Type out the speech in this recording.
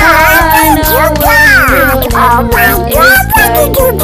done. How did you die? Oh my god.